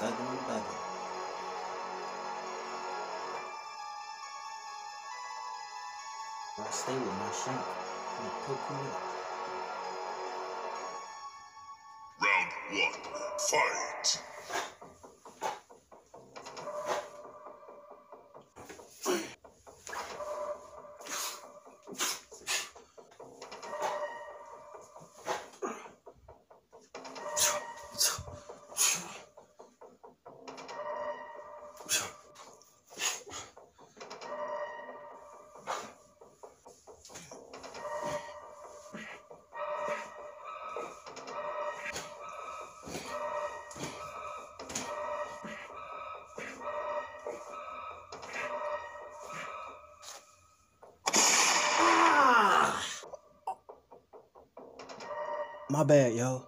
Tá doing. I stay with my shrink. I'm poke you up. Round one, fight! My bad, yo.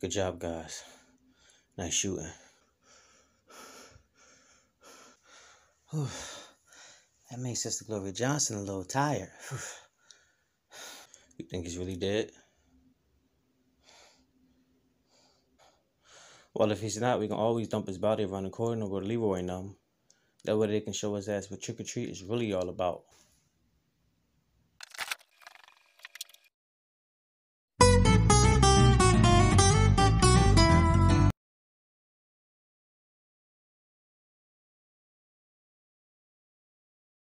Good job, guys. Nice shooting. Whew. That makes Sister Gloria Johnson a little tired. You think he's really dead? Well, if he's not, we can always dump his body around the corner to Leroy and them. That way they can show his ass what trick or treat is really all about.